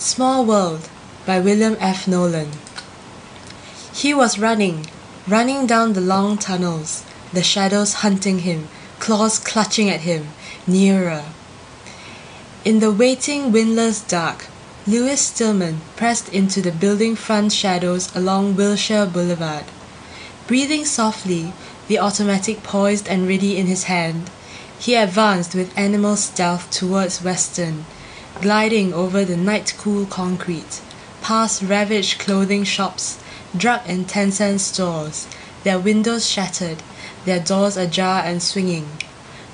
Small World by William F. Nolan. He was running, running down the long tunnels, the shadows hunting him, claws clutching at him, nearer. In the waiting windless dark, Lewis Stillman pressed into the building front shadows along Wilshire Boulevard. Breathing softly, the automatic poised and ready in his hand, he advanced with animal stealth towards Western gliding over the night-cool concrete, past ravaged clothing shops, drug and ten cent stores, their windows shattered, their doors ajar and swinging.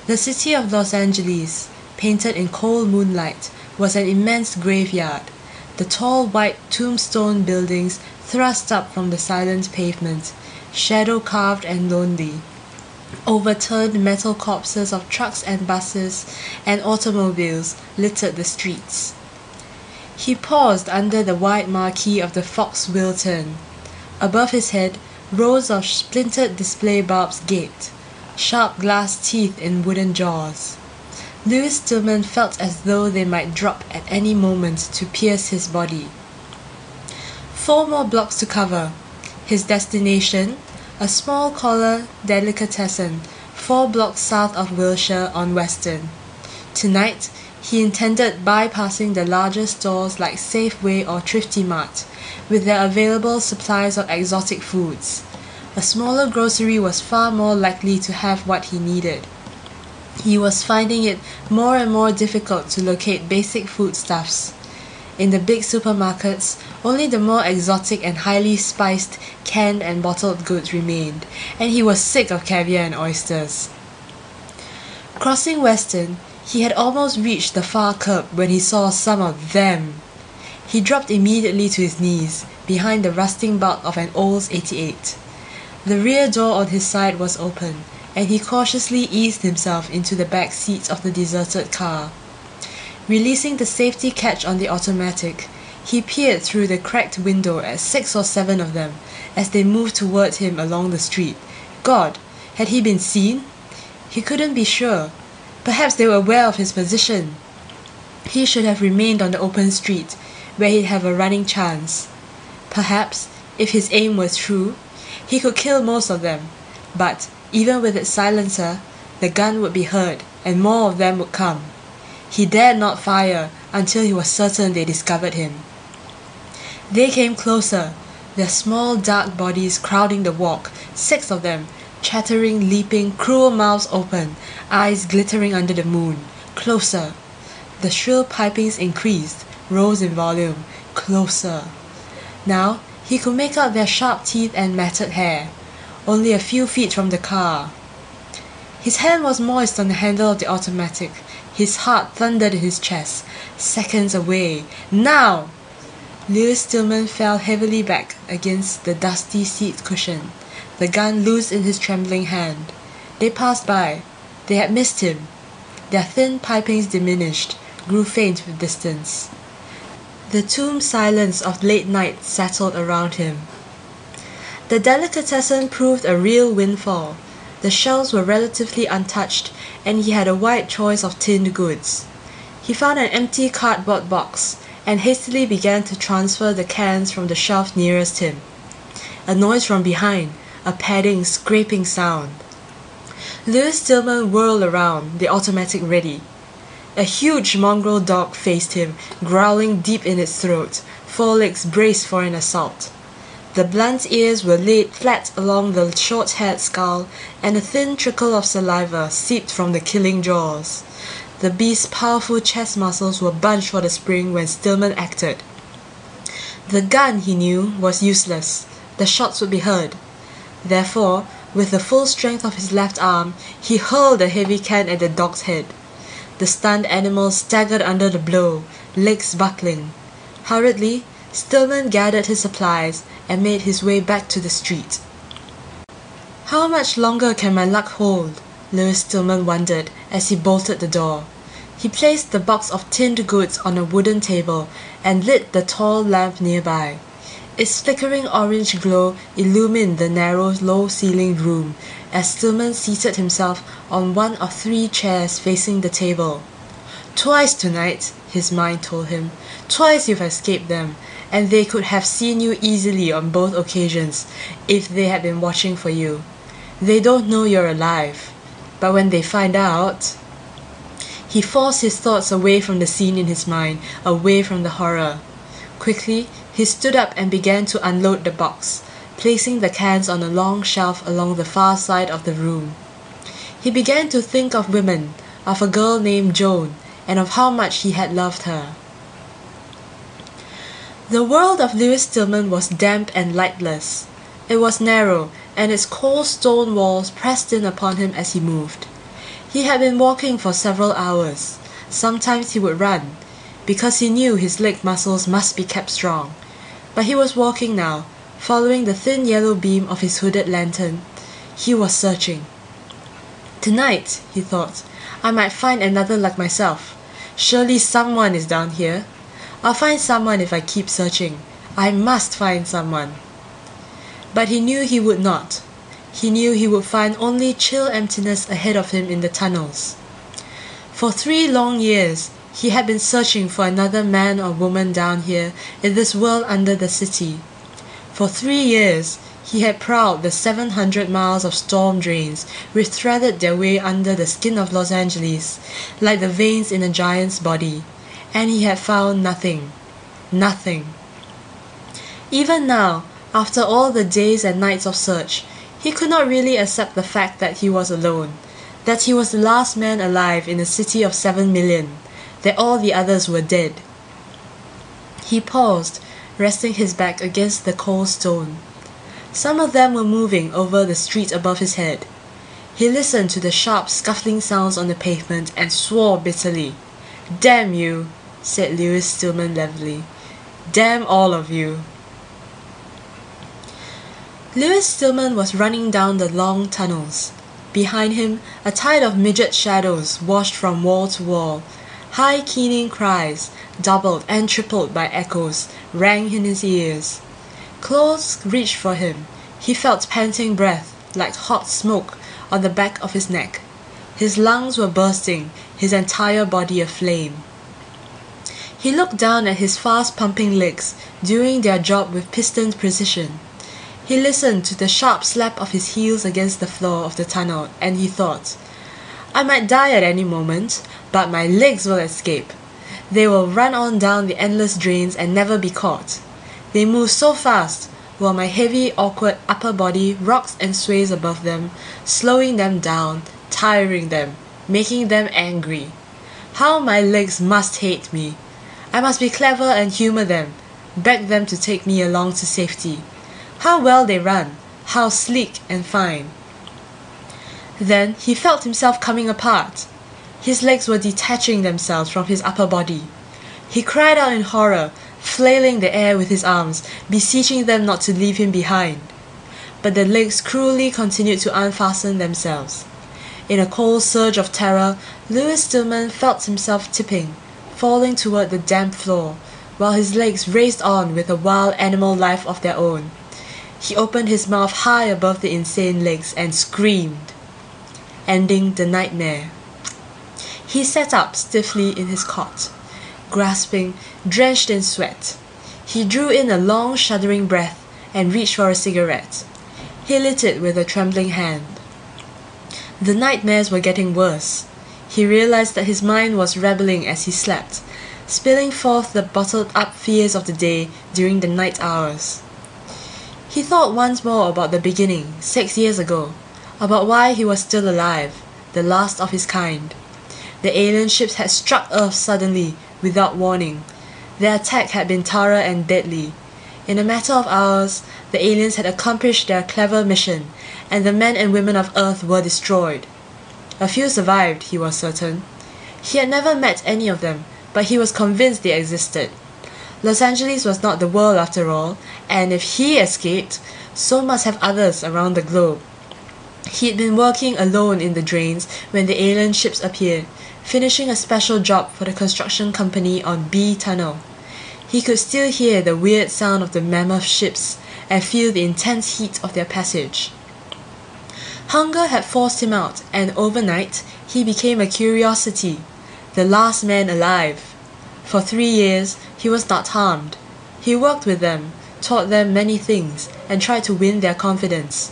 The city of Los Angeles, painted in cold moonlight, was an immense graveyard. The tall white tombstone buildings thrust up from the silent pavement, shadow carved and lonely. Overturned metal corpses of trucks and buses and automobiles littered the streets. He paused under the wide marquee of the Fox Wiltern. Above his head, rows of splintered display bulbs gaped, sharp glass teeth in wooden jaws. Lewis Stillman felt as though they might drop at any moment to pierce his body. Four more blocks to cover. His destination, a small collar delicatessen four blocks south of Wilshire on Western. Tonight, he intended bypassing the larger stores like Safeway or Thrifty Mart, with their available supplies of exotic foods. A smaller grocery was far more likely to have what he needed. He was finding it more and more difficult to locate basic foodstuffs. In the big supermarkets, only the more exotic and highly spiced canned and bottled goods remained, and he was sick of caviar and oysters. Crossing Western, he had almost reached the far curb when he saw some of them. He dropped immediately to his knees, behind the rusting bulk of an Olds 88. The rear door on his side was open, and he cautiously eased himself into the back seat of the deserted car. Releasing the safety catch on the automatic, he peered through the cracked window at six or seven of them as they moved toward him along the street. God, had he been seen? He couldn't be sure. Perhaps they were aware of his position. He should have remained on the open street, where he'd have a running chance. Perhaps, if his aim was true, he could kill most of them. But, even with its silencer, the gun would be heard, and more of them would come. He dared not fire until he was certain they discovered him. They came closer, their small dark bodies crowding the walk, six of them, chattering, leaping, cruel mouths open, eyes glittering under the moon. Closer. The shrill pipings increased, rose in volume. Closer. Now he could make out their sharp teeth and matted hair, only a few feet from the car. His hand was moist on the handle of the automatic. His heart thundered in his chest. Seconds away. Now! Lewis Stillman fell heavily back against the dusty seat cushion, the gun loose in his trembling hand. They passed by. They had missed him. Their thin pipings diminished, grew faint with distance. The tomb silence of late night settled around him. The delicatessen proved a real windfall. The shelves were relatively untouched, and he had a wide choice of tinned goods. He found an empty cardboard box, and hastily began to transfer the cans from the shelf nearest him. A noise from behind, a padding, scraping sound. Lewis Stillman whirled around, the automatic ready. A huge mongrel dog faced him, growling deep in its throat, forelegs braced for an assault. The blunt ears were laid flat along the short-haired skull, and a thin trickle of saliva seeped from the killing jaws. The beast's powerful chest muscles were bunched for the spring when Stillman acted. The gun, he knew, was useless. The shots would be heard. Therefore, with the full strength of his left arm, he hurled the heavy can at the dog's head. The stunned animal staggered under the blow, legs buckling. Hurriedly, Stillman gathered his supplies and made his way back to the street. How much longer can my luck hold? Lewis Stillman wondered as he bolted the door. He placed the box of tinned goods on a wooden table and lit the tall lamp nearby. Its flickering orange glow illumined the narrow, low-ceilinged room as Stillman seated himself on one of three chairs facing the table. Twice tonight, his mind told him. Twice you've escaped them, and they could have seen you easily on both occasions if they had been watching for you. They don't know you're alive, but when they find out. He forced his thoughts away from the scene in his mind, away from the horror. Quickly, he stood up and began to unload the box, placing the cans on a long shelf along the far side of the room. He began to think of women, of a girl named Joan, and of how much he had loved her. The world of Lewis Stillman was damp and lightless. It was narrow, and its cold stone walls pressed in upon him as he moved. He had been walking for several hours. Sometimes he would run, because he knew his leg muscles must be kept strong. But he was walking now, following the thin yellow beam of his hooded lantern. He was searching. Tonight, he thought, I might find another like myself. Surely someone is down here. I'll find someone if I keep searching. I must find someone. But he knew he would not. He knew he would find only chill emptiness ahead of him in the tunnels. For three long years, he had been searching for another man or woman down here in this world under the city. For three years, he had prowled the 700 miles of storm drains which threaded their way under the skin of Los Angeles like the veins in a giant's body and he had found nothing. Nothing. Even now, after all the days and nights of search, he could not really accept the fact that he was alone, that he was the last man alive in a city of seven million, that all the others were dead. He paused, resting his back against the cold stone. Some of them were moving over the street above his head. He listened to the sharp, scuffling sounds on the pavement and swore bitterly. Damn you! Said Lewis Stillman levelly. Damn all of you. Lewis Stillman was running down the long tunnels. Behind him, a tide of midget shadows washed from wall to wall. High keening cries, doubled and tripled by echoes, rang in his ears. Claws reached for him. He felt panting breath, like hot smoke, on the back of his neck. His lungs were bursting, his entire body aflame. He looked down at his fast pumping legs, doing their job with pistoned precision. He listened to the sharp slap of his heels against the floor of the tunnel, and he thought, I might die at any moment, but my legs will escape. They will run on down the endless drains and never be caught. They move so fast, while my heavy, awkward upper body rocks and sways above them, slowing them down, tiring them, making them angry. How my legs must hate me! I must be clever and humour them, beg them to take me along to safety. How well they run, how sleek and fine. Then he felt himself coming apart. His legs were detaching themselves from his upper body. He cried out in horror, flailing the air with his arms, beseeching them not to leave him behind. But the legs cruelly continued to unfasten themselves. In a cold surge of terror, Lewis Stillman felt himself tipping, falling toward the damp floor, while his legs raced on with a wild animal life of their own. He opened his mouth high above the insane legs and screamed, ending the nightmare. He sat up stiffly in his cot, grasping, drenched in sweat. He drew in a long, shuddering breath and reached for a cigarette. He lit it with a trembling hand. The nightmares were getting worse. He realized that his mind was rebelling as he slept, spilling forth the bottled up fears of the day during the night hours. He thought once more about the beginning, six years ago, about why he was still alive, the last of his kind. The alien ships had struck Earth suddenly, without warning. Their attack had been thorough and deadly. In a matter of hours, the aliens had accomplished their clever mission, and the men and women of Earth were destroyed. A few survived, he was certain. He had never met any of them, but he was convinced they existed. Los Angeles was not the world after all, and if he escaped, so must have others around the globe. He had been working alone in the drains when the alien ships appeared, finishing a special job for the construction company on B Tunnel. He could still hear the weird sound of the mammoth ships and feel the intense heat of their passage. Hunger had forced him out, and overnight he became a curiosity. the last man alive. For three years, he was not harmed. He worked with them, taught them many things, and tried to win their confidence.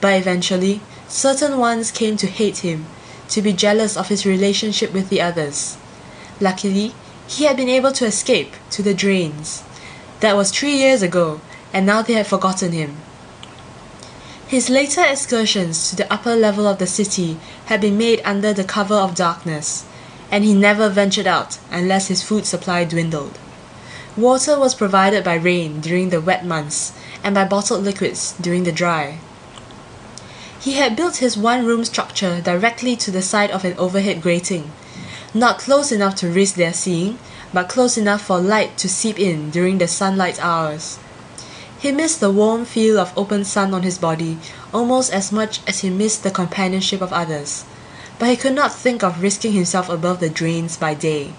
But eventually, certain ones came to hate him, to be jealous of his relationship with the others. Luckily, he had been able to escape to the drains. That was three years ago, and now they had forgotten him. His later excursions to the upper level of the city had been made under the cover of darkness, and he never ventured out unless his food supply dwindled. Water was provided by rain during the wet months and by bottled liquids during the dry. He had built his one room structure directly to the side of an overhead grating, not close enough to risk their seeing, but close enough for light to seep in during the sunlight hours. He missed the warm feel of open sun on his body almost as much as he missed the companionship of others, but he could not think of risking himself above the drains by day.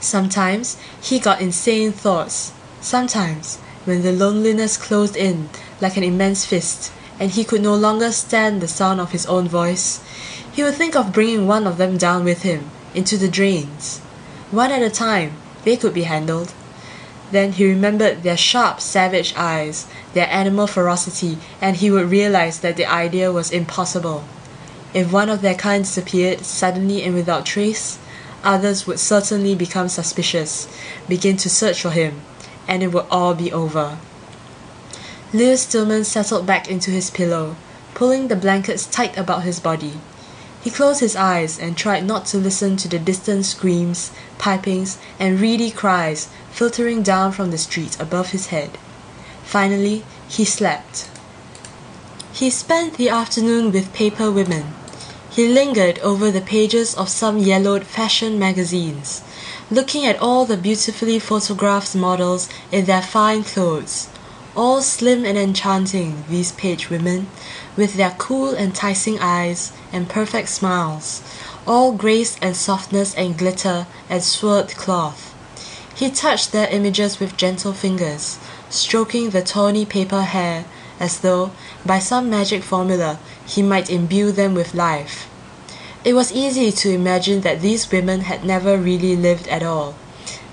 Sometimes he got insane thoughts. Sometimes, when the loneliness closed in like an immense fist, and he could no longer stand the sound of his own voice, he would think of bringing one of them down with him into the drains. One at a time, they could be handled. Then he remembered their sharp, savage eyes, their animal ferocity, and he would realize that the idea was impossible. If one of their kind disappeared suddenly and without trace, others would certainly become suspicious, begin to search for him, and it would all be over. Lewis Stillman settled back into his pillow, pulling the blankets tight about his body. He closed his eyes and tried not to listen to the distant screams, pipings, and reedy cries filtering down from the street above his head. Finally, he slept. He spent the afternoon with paper women. He lingered over the pages of some yellowed fashion magazines, looking at all the beautifully photographed models in their fine clothes, all slim and enchanting, these page women, with their cool, enticing eyes and perfect smiles, all grace and softness and glitter and swirled cloth. He touched their images with gentle fingers, stroking the tawny paper hair as though, by some magic formula, he might imbue them with life. It was easy to imagine that these women had never really lived at all,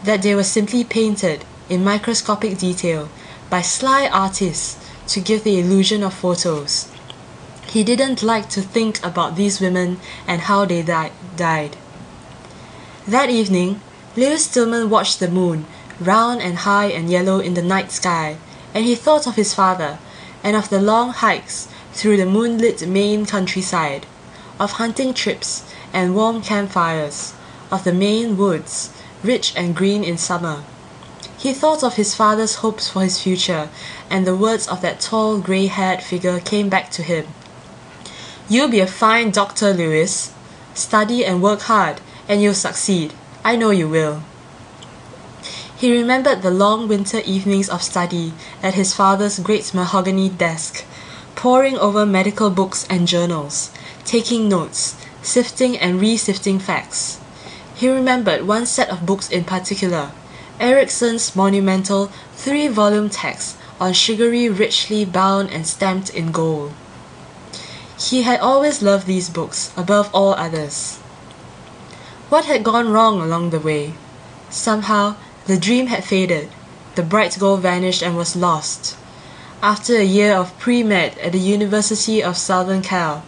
that they were simply painted, in microscopic detail, by sly artists to give the illusion of photos. He didn't like to think about these women and how they di- died. That evening, Lewis Stillman watched the moon, round and high and yellow in the night sky, and he thought of his father, and of the long hikes through the moonlit Maine countryside, of hunting trips and warm campfires, of the Maine woods, rich and green in summer. He thought of his father's hopes for his future, and the words of that tall, gray haired figure came back to him. You'll be a fine doctor, Lewis. Study and work hard, and you'll succeed. I know you will. He remembered the long winter evenings of study at his father's great mahogany desk, poring over medical books and journals, taking notes, sifting and re-sifting facts. He remembered one set of books in particular, Erickson's monumental three-volume text on surgery richly bound and stamped in gold. He had always loved these books above all others. What had gone wrong along the way? Somehow, the dream had faded. The bright goal vanished and was lost. After a year of pre-med at the University of Southern Cal,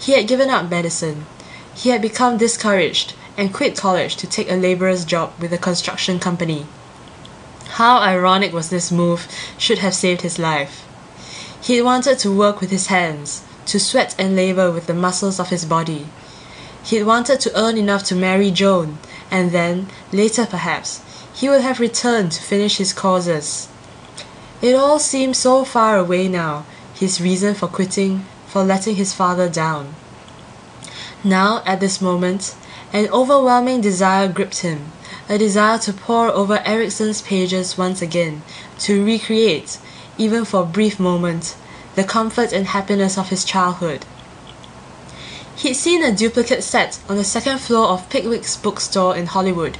he had given up medicine. He had become discouraged and quit college to take a laborer's job with a construction company. How ironic was this move should have saved his life. He wanted to work with his hands, to sweat and labor with the muscles of his body. He had wanted to earn enough to marry Joan, and then, later perhaps, he would have returned to finish his courses. It all seemed so far away now, his reason for quitting, for letting his father down. Now, at this moment, an overwhelming desire gripped him, a desire to pore over Erickson's pages once again, to recreate, even for a brief moment, the comfort and happiness of his childhood. He'd seen a duplicate set on the second floor of Pickwick's bookstore in Hollywood,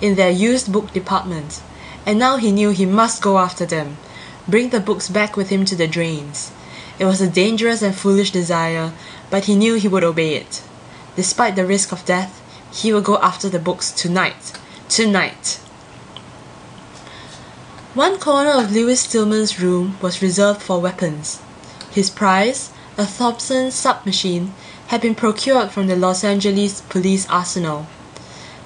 in their used book department, and now he knew he must go after them, bring the books back with him to the drains. It was a dangerous and foolish desire, but he knew he would obey it. Despite the risk of death, He would go after the books tonight. Tonight. One corner of Lewis Stillman's room was reserved for weapons. His prize, a Thompson submachine, had been procured from the Los Angeles police arsenal.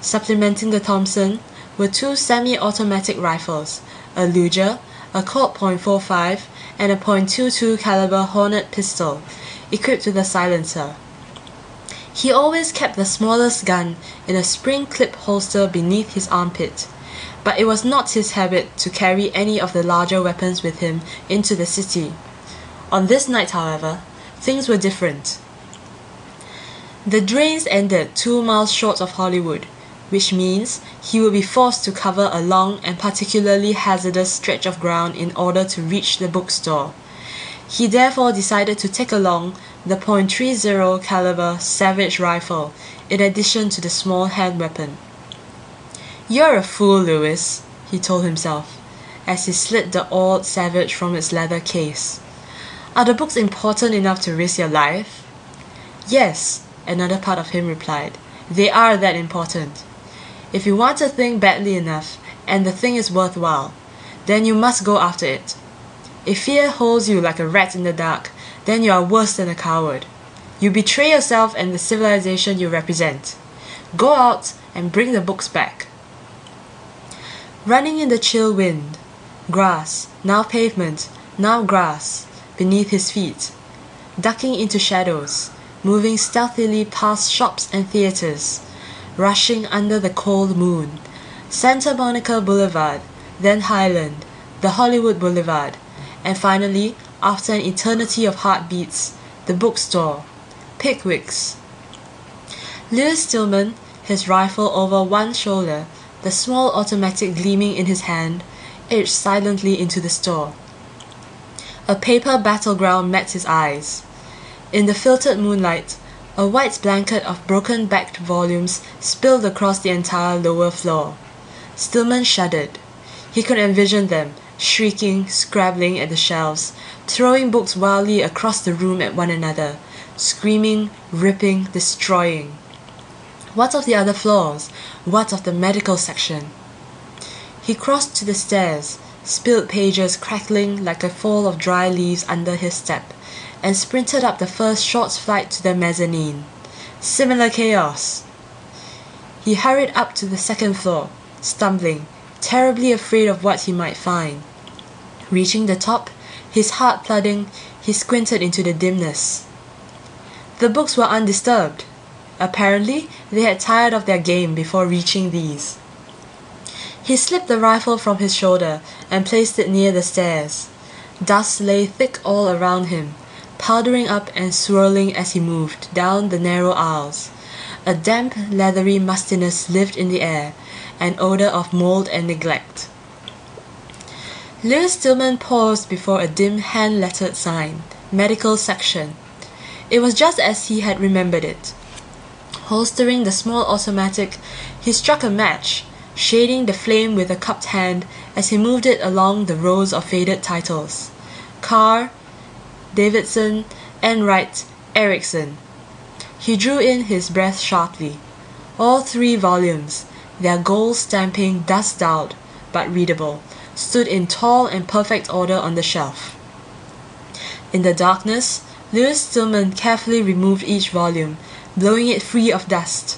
Supplementing the Thompson were two semi-automatic rifles, a Luger, a Colt .45, and a .22 caliber Hornet pistol, equipped with a silencer. He always kept the smallest gun in a spring clip holster beneath his armpit but it was not his habit to carry any of the larger weapons with him into the city. On this night, however, things were different. The drains ended two miles short of Hollywood, which means he would be forced to cover a long and particularly hazardous stretch of ground in order to reach the bookstore. He therefore decided to take along the .30 caliber Savage rifle in addition to the small hand weapon. You're a fool, Lewis, he told himself, as he slid the old Savage from its leather case. Are the books important enough to risk your life? Yes, another part of him replied. They are that important. If you want a thing badly enough, and the thing is worthwhile, then you must go after it. If fear holds you like a rat in the dark, then you are worse than a coward. You betray yourself and the civilization you represent. Go out and bring the books back running in the chill wind, grass, now pavement, now grass, beneath his feet, ducking into shadows, moving stealthily past shops and theaters, rushing under the cold moon, Santa Monica Boulevard, then Highland, the Hollywood Boulevard, and finally, after an eternity of heartbeats, the bookstore, Pickwick's. Lewis Stillman, his rifle over one shoulder, the small automatic gleaming in his hand, edged silently into the store. A paper battleground met his eyes. In the filtered moonlight, a white blanket of broken backed volumes spilled across the entire lower floor. Stillman shuddered. He could envision them, shrieking, scrabbling at the shelves, throwing books wildly across the room at one another, screaming, ripping, destroying. What of the other floors? What of the medical section? He crossed to the stairs, spilled pages crackling like a fall of dry leaves under his step, and sprinted up the first short flight to the mezzanine. Similar chaos. He hurried up to the second floor, stumbling, terribly afraid of what he might find. Reaching the top, his heart thudding, he squinted into the dimness. The books were undisturbed. Apparently, they had tired of their game before reaching these. He slipped the rifle from his shoulder and placed it near the stairs. Dust lay thick all around him, powdering up and swirling as he moved down the narrow aisles. A damp, leathery mustiness lived in the air, an odor of mold and neglect. Lewis Stillman paused before a dim hand-lettered sign, Medical Section. It was just as he had remembered it. Holstering the small automatic, he struck a match, shading the flame with a cupped hand as he moved it along the rows of faded titles. Carr, Davidson, Enright, Erickson. He drew in his breath sharply. All three volumes, their gold stamping dust-dulled but readable, stood in tall and perfect order on the shelf. In the darkness, Lewis Stillman carefully removed each volume blowing it free of dust.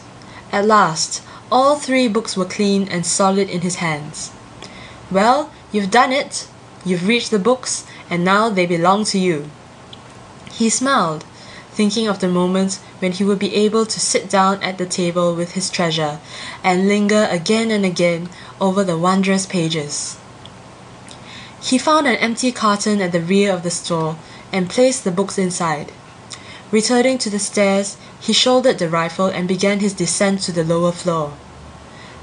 At last, all three books were clean and solid in his hands. Well, you've done it. You've reached the books, and now they belong to you. He smiled, thinking of the moment when he would be able to sit down at the table with his treasure and linger again and again over the wondrous pages. He found an empty carton at the rear of the store and placed the books inside. Returning to the stairs, he shouldered the rifle and began his descent to the lower floor.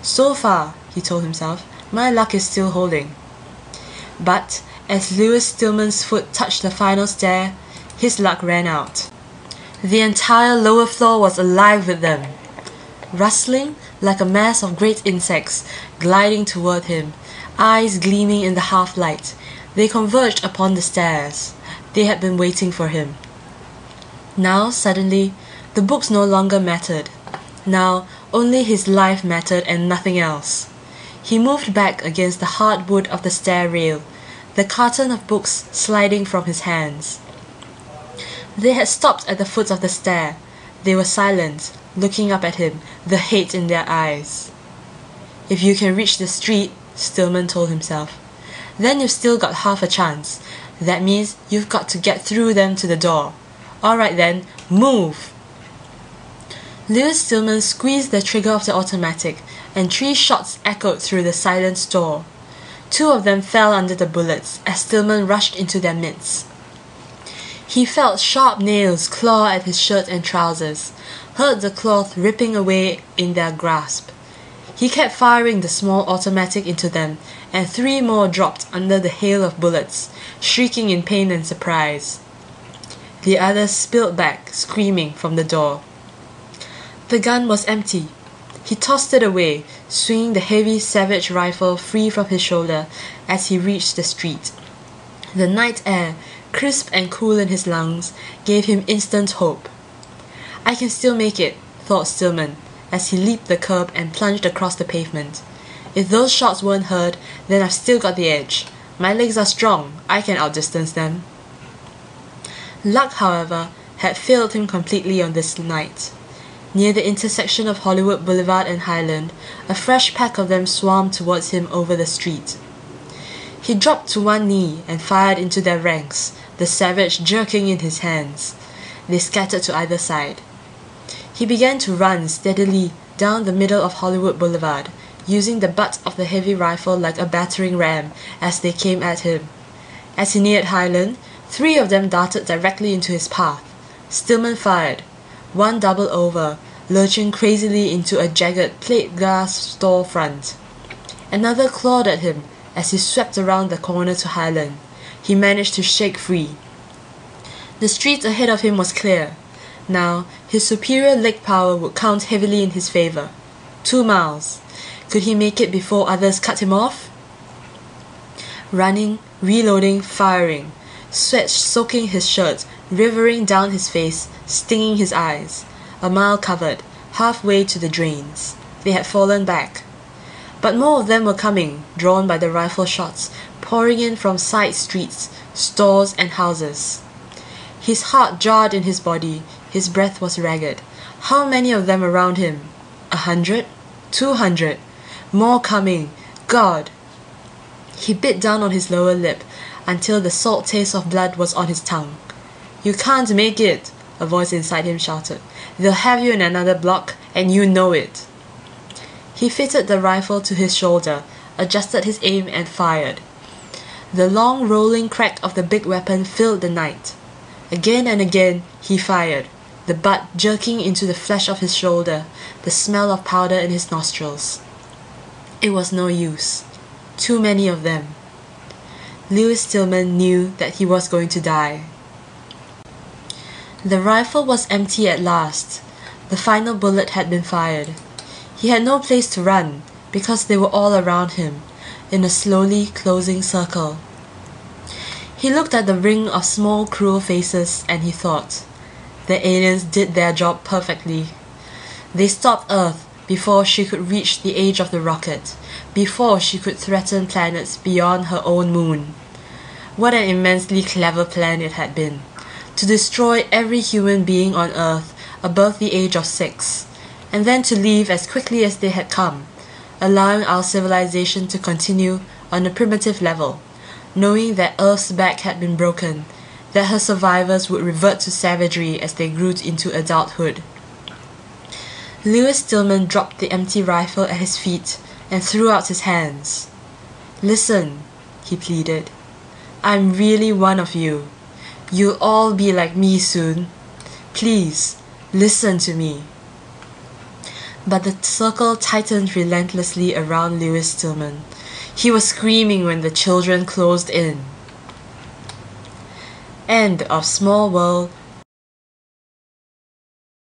So far, he told himself, my luck is still holding. But as Lewis Stillman's foot touched the final stair, his luck ran out. The entire lower floor was alive with them. Rustling like a mass of great insects gliding toward him, eyes gleaming in the half light, they converged upon the stairs. They had been waiting for him. Now, suddenly, the books no longer mattered. Now, Only his life mattered and nothing else. He moved back against the hard wood of the stair rail, the carton of books sliding from his hands. They had stopped at the foot of the stair. They were silent, looking up at him, the hate in their eyes. If you can reach the street, Stillman told himself, then you've still got half a chance. That means you've got to get through them to the door. Alright then, move! Lewis Stillman squeezed the trigger of the automatic, and three shots echoed through the silent store. Two of them fell under the bullets as Stillman rushed into their midst. He felt sharp nails claw at his shirt and trousers, heard the cloth ripping away in their grasp. He kept firing the small automatic into them, and three more dropped under the hail of bullets, shrieking in pain and surprise. The others spilled back, screaming, from the door. The gun was empty. He tossed it away, swinging the heavy Savage rifle free from his shoulder as he reached the street. The night air crisp and cool in his lungs, gave him instant hope. I can still make it, thought Stillman, as he leaped the curb and plunged across the pavement. If those shots weren't heard, then I've still got the edge. My legs are strong, I can outdistance them. Luck, however, had failed him completely on this night. Near the intersection of Hollywood Boulevard and Highland, a fresh pack of them swarmed towards him over the street. He dropped to one knee and fired into their ranks, the savage jerking in his hands. They scattered to either side. He began to run steadily down the middle of Hollywood Boulevard, using the butt of the heavy rifle like a battering ram as they came at him. As he neared Highland, three of them darted directly into his path. Stillman fired. One doubled over, lurching crazily into a jagged plate glass store front. Another clawed at him, as he swept around the corner to Highland, he managed to shake free. The street ahead of him was clear. Now, his superior leg power would count heavily in his favor. Two miles. Could he make it before others cut him off? Running, reloading, firing. Sweat soaking his shirt, rivering down his face, stinging his eyes. A mile covered, halfway to the drains. They had fallen back. But more of them were coming, drawn by the rifle shots, pouring in from side streets, stores, and houses. His heart jarred in his body, his breath was ragged. How many of them around him? A hundred? Two hundred? More coming! God! He bit down on his lower lip until the salt taste of blood was on his tongue. You can't make it, a voice inside him shouted. They'll have you in another block, and you know it. He fitted the rifle to his shoulder, adjusted his aim, and fired. The long rolling crack of the big weapon filled the night. Again and again he fired, the butt jerking into the flesh of his shoulder, the smell of powder in his nostrils. It was no use. Too many of them. Lewis Stillman knew that he was going to die. The rifle was empty at last. The final bullet had been fired. He had no place to run, because they were all around him, in a slowly closing circle. He looked at the ring of small cruel faces and he thought, the aliens did their job perfectly. They stopped Earth before she could reach the age of the rocket, before she could threaten planets beyond her own moon. What an immensely clever plan it had been. To destroy every human being on Earth above the age of six and then to leave as quickly as they had come, allowing our civilization to continue on a primitive level, knowing that Earth's back had been broken, that her survivors would revert to savagery as they grew into adulthood. Lewis Stillman dropped the empty rifle at his feet and threw out his hands. Listen, he pleaded. I'm really one of you. You'll all be like me soon. Please, listen to me. But the circle tightened relentlessly around Lewis Stillman. He was screaming when the children closed in. End of Small World